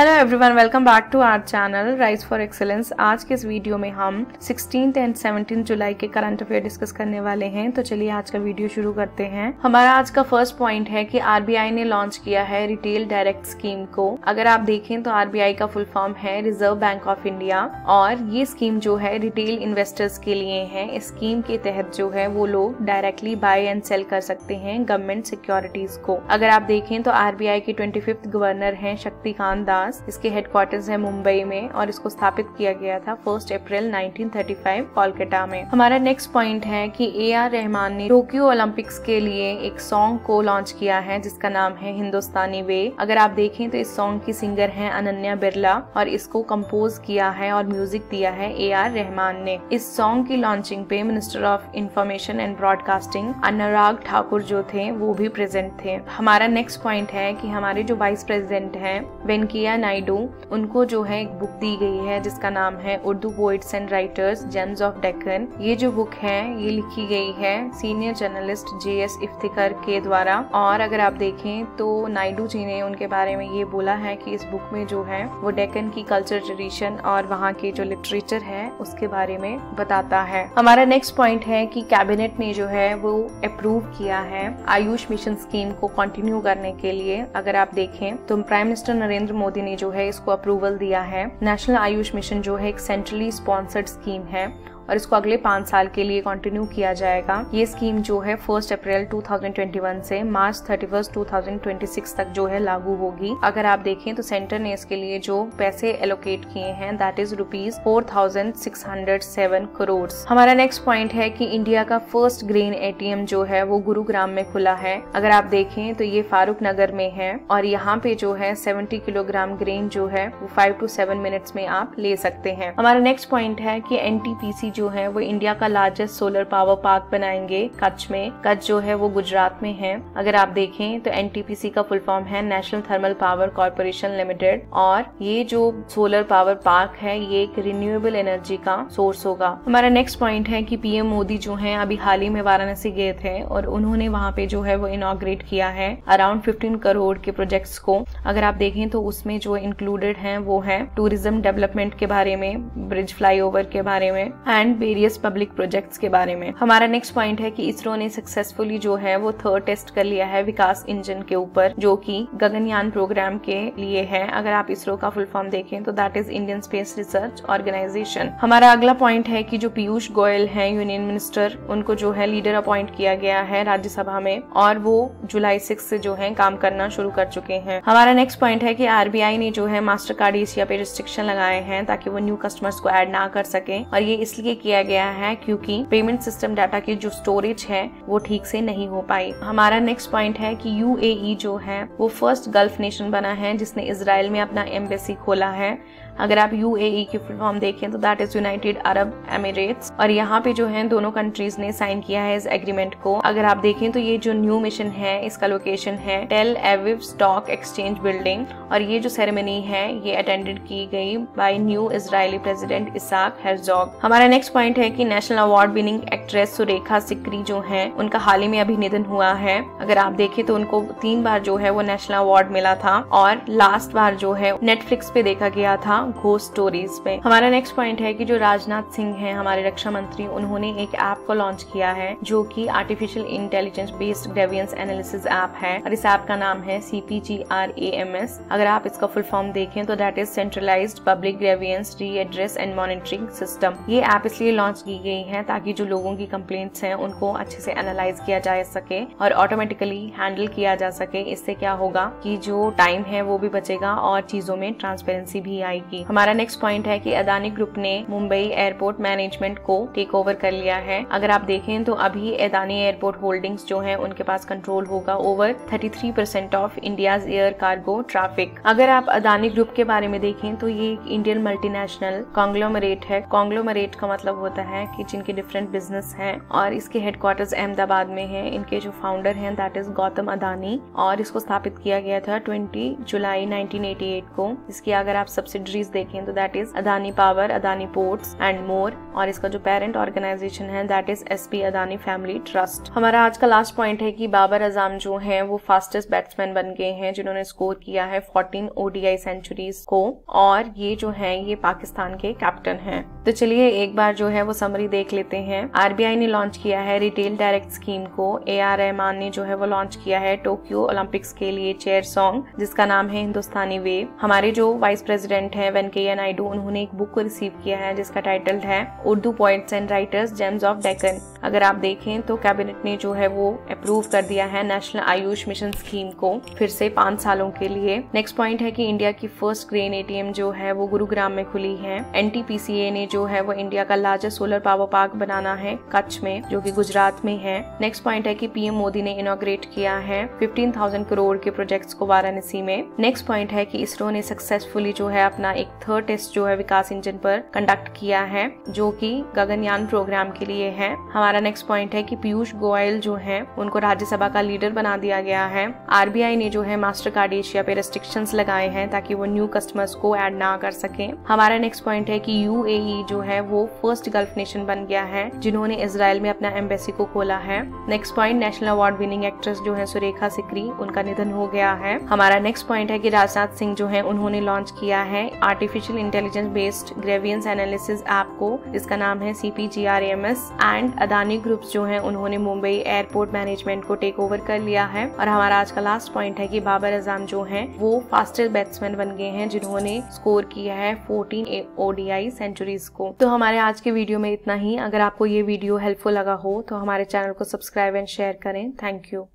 Hello everyone welcome back to our channel rise for excellence आज के इस video में हम 16 एंड 17 जुलाई के करंट अफेयर डिस्कस करने वाले हैं तो चलिए आज का वीडियो शुरू करते हैं। हमारा आज का फ़र्स्ट पॉइंट है कि आरबीआई ने लॉन्च किया है रिटेल डायरेक्ट स्कीम को। अगर आप देखें तो आरबीआई का फुल फॉर्म है रिज़र्व बैंक ऑफ़ इंडिया और ये स्कीम जो है रिटेल इन्वेस्टर्स के लिए है। इस स्कीम के तहत जो है वो लोग डायरेक्टली बाय एंड सेल कर सकते हैं गवर्नमेंट सिक्योरिटीज को। अगर आप देखें तो आरबीआई के ट्वेंटी गवर्नर है शक्तिकांत दास। दास इसके हेडक्वार्टर्स है मुंबई में और इसको स्थापित किया गया था फ़र्स्ट अप्रैल 1935 कोलकाता में। हमारा नेक्स्ट पॉइंट है कि ए आर रहमान ने टोक्यो ओलंपिक्स के लिए एक सॉन्ग को लॉन्च किया है, जिसका नाम है हिंदुस्तानी वे। अगर आप देखें तो इस सॉन्ग की सिंगर है अनन्या बिरला और इसको कंपोज किया है और म्यूज़िक दिया है ए आर रहमान ने। इस सॉन्ग की लॉन्चिंग पे minister of information and broadcasting Anurag Thakur जो थे, वो भी प्रेजेंट थे। हमारा नेक्स्ट पॉइंट है कि हमारे जो वाइस प्रेसिडेंट हैं वेंकैया नायडू उनको जो है एक बुक दी गई है, जिसका नाम है Urdu poets and writers gems of Deccan ये जो बुक है, ये लिखी गई है senior journalist J S Iftikar के द्वारा। और अगर आप देखें तो नायडू जी ने उनके बारे में ये बोला है कि इस बुक में जो है, वो डेक्कन की कल्चर ट्रेडिशन और वहाँ के जो लिटरेचर है, उसके बारे में बताता है। हमारा नेक्स्ट पॉइंट है कि कैबिनेट ने जो है, वो अप्रूव किया है आयुष मिशन स्कीम को कंटिन्यू करने के लिए। अगर आप देखें तो प्राइम मिनिस्टर नरेंद्र मोदी ने ने जो है, इसको अप्रूवल दिया है। नेशनल आयुष मिशन जो है, एक सेंट्रली स्पॉन्सर्ड स्कीम है। और इसको अगले पाँच साल के लिए कंटिन्यू किया जाएगा। ये स्कीम जो है फ़र्स्ट अप्रैल 2021 से मार्च थर्टी फ़र्स्ट टू तक जो है लागू होगी। अगर आप देखें तो सेंटर ने इसके लिए जो पैसे एलोकेट किए हैं that is rupees four crore हमारा नेक्स्ट पॉइंट है कि इंडिया का फ़र्स्ट ग्रेन एटीएम जो है वो गुरुग्राम में खुला है। अगर आप देखें तो ये फारूक नगर में है और यहाँ पे जो है सेवेंटी किलोग्राम ग्रेन जो है वो फाइव टू सेवन मिनट्स में आप ले सकते हैं। हमारा नेक्स्ट पॉइंट है कि एनटीपीसी जो है वो इंडिया का लार्जेस्ट सोलर पावर पार्क बनाएँगे कच्छ में। कच्छ जो है वो गुजरात में है। अगर आप देखें तो एनटीपीसी का फुल फॉर्म है National Thermal Power Corporation Limited और ये जो सोलर पावर पार्क है, ये एक रिन्यूएबल एनर्जी का सोर्स होगा। हमारा नेक्स्ट पॉइंट है कि पीएम मोदी जो है अभी हाल ही में वाराणसी गए थे और उन्होंने वहाँ पे जो है वो इनोग्रेट किया है अराउंड फिफ्टीन करोड़ के प्रोजेक्ट्स को। अगर आप देखें तो उसमें जो इंक्लूडेड है वो है टूरिज़्म डेवलपमेंट के बारे में ब्रिज फ्लाईओवर के बारे में and and various public projects के बारे में। हमारा नेक्स्ट पॉइंट है कि इसरो ने सक्सेसफुली जो है, वो थर्ड टेस्ट कर लिया है विकास इंजन के ऊपर, जो कि गगनयान प्रोग्राम के लिए है। अगर आप इसरो का फुल फॉर्म देखें तो that is Indian Space Research Organisation हमारा अगला पॉइंट है कि जो पीयूष गोयल है यूनियन मिनिस्टर उनको जो है लीडर अपॉइंट किया गया है राज्यसभा में, और वो जुलाई सिक्स से जो है काम करना शुरू कर चुके हैं। हमारा नेक्स्ट पॉइंट है कि आरबीआई ने जो है मास्टर कार्ड एशिया पे रिस्ट्रिक्शन लगाए हैं, ताकि वो न्यू कस्टमर्स को ऐड ना कर सके, और ये इसलिए किया गया है क्योंकि पेमेंट सिस्टम डाटा की जो स्टोरेज है, वो ठीक से नहीं हो पाई। हमारा नेक्स्ट पॉइंट है कि यूएई जो है, वो फ़र्स्ट गल्फ नेशन बना है, जिसने इसराइल में अपना एम्बेसी खोला है। अगर आप यूएई की फुल फॉर्म देखें तो that is United Arab Emirates और यहाँ पे जो है, दोनों कंट्रीज़ ने साइन किया है इस एग्रीमेंट को। अगर आप देखें तो ये जो न्यू मिशन है, इसका लोकेशन है Tel Aviv stock exchange building और ये जो सेरेमनी है, ये अटेंडेड की गई by new Israeli president Isaac Herzog हमारा नेक्स्ट पॉइंट है कि national award winning actress Surekha Sikri जो है, उनका हाल ही में अभी निधन हुआ है। अगर आप देखें तो उनको तीन बार जो है, वो नेशनल अवार्ड मिला था। और लास्ट बार जो है नेटफ्लिक्स पे देखा गया था। घोस्ट स्टोरीज पे। हमारा नेक्स्ट पॉइंट है कि जो राजनाथ सिंह हैं, हमारे रक्षा मंत्री, उन्होंने एक ऐप को लॉन्च किया है, जो कि artificial intelligence based grievance analysis app है, और इस ऐप का नाम है C G R A M S अगर आप इसका फुल फॉर्म देखें तो that is centralised public grievance redress and monitoring system ये ऐप इसलिए लॉन्च की गई है ताकि जो लोगों की कंप्लेंट्स हैं, उनको अच्छे से एनालाइज किया जा सके और ऑटोमेटिकली हैंडल किया जा सके। इससे क्या होगा कि जो टाइम है, वो भी बचेगा और चीज़ों में ट्रांसपेरेंसी भी आएगी। जाएगी हमारा नेक्स्ट पॉइंट है कि अदानी ग्रुप ने मुंबई एयरपोर्ट मैनेजमेंट को टेक ओवर कर लिया है। अगर आप देखें तो अभी अदानी एयरपोर्ट होल्डिंग्स जो है, उनके पास कंट्रोल होगा over 33 percent of India air cargo traffic अगर आप अदानी ग्रुप के बारे में देखें तो ये एक इंडियन मल्टीनेशनल कॉन्ग्लोमरेट है। कॉन्ग्लोमरेट का मतलब होता है कि जिनके डिफरेंट बिज़नेस हैं और इसके हेडक्वार्टर्स अहमदाबाद में है। इनके जो फाउंडर हैं दैट इज़ गौतम अदानी, और इसको स्थापित किया गया था 20 जुलाई 1988 को। इसकी अगर आप सब्सिडरी सेंचुरीज देखें तो that is Adani power Adani ports and more और इसका जो पेरेंट ऑर्गेनाइजेशन है that is S P Adani family trust हमारा आज का लास्ट पॉइंट है कि बाबर अजाम जो है, वो फास्टेस्ट बैट्समैन बन गए हैं, जिन्होंने स्कोर किया है 14 ओडीआई सेंचुरीज को और ये जो है, ये पाकिस्तान के कैप्टन है। तो चलिए एक बार जो है वो समरी देख लेते हैं। आरबीआई ने लॉन्च किया है रिटेल डायरेक्ट स्कीम को। ए आर रहमान ने जो है वो लॉन्च किया है टोक्यो ओलंपिक्स के लिए चेयर सॉन्ग जिसका नाम है हिंदुस्तानी वेव हमारे जो वाइस प्रेसिडेंट है वेंकैया नायडू उन्होंने एक बुक को रिसीव किया है जिसका टाइटल है Urdu points and writers gems of Deccan अगर आप देखें तो कैबिनेट ने जो है वो अप्रूव कर दिया है नेशनल आयुष मिशन स्कीम को फिर से पाँच सालों के लिए। नेक्स्ट पॉइंट है कि इंडिया की फ़र्स्ट ग्रेन एटीएम जो है वो गुरुग्राम में खुली है। एनटीपीसीए ने जो है वो इंडिया का लार्जेस्ट सोलर पावर पार्क बनाना है कच्छ में जो कि गुजरात में है। नेक्स्ट पॉइंट है कि पीएम मोदी ने इनोग्रेट किया है 15,000 करोड़ के प्रोजेक्ट्स को वाराणसी में। नेक्स्ट पॉइंट है कि इसरो ने सक्सेसफुली जो है अपना एक थर्ड टेस्ट जो है विकास इंजन पर कंडक्ट किया है, जो कि गगनयान प्रोग्राम के लिए है। हमारा नेक्स्ट पॉइंट है कि पीयूष गोयल जो है, उनको राज्यसभा का लीडर बना दिया गया है। आरबीआई ने जो है मास्टर कार्ड एशिया पे रेस्ट्रिक्शन लगाए हैं ताकि वो न्यू कस्टमर्स को एड ना कर सके। हमारा नेक्स्ट पॉइंट है कि यूएई जो है, वो फ़र्स्ट गल्फ नेशन बन गया है, जिन्होंने इसराइल में अपना एम्बेसी को खोला है। Next point national award winning actress जो है सुरेखा सिकरी उनका निधन हो गया है। हमारा नेक्स्ट पॉइंट है कि राजनाथ सिंह जो है, उन्होंने लॉन्च किया है artificial intelligence based grievance analysis app को जिसका नाम है C P G R M S and Adani group जो है, उन्होंने मुंबई एयरपोर्ट मैनेजमेंट को टेक ओवर कर लिया है। और हमारा आज का लास्ट पॉइंट है कि बाबर अजाम जो है, वो फास्टेस्ट बैट्समैन बन गए हैं, जिन्होंने स्कोर किया है 14 ओडीआई सेंचुरीज को। तो हमारे आज के वीडियो में इतना ही। अगर आपको ये वीडियो हेल्पफुल लगा हो तो हमारे चैनल को सब्सक्राइब एंड शेयर करें। Thank you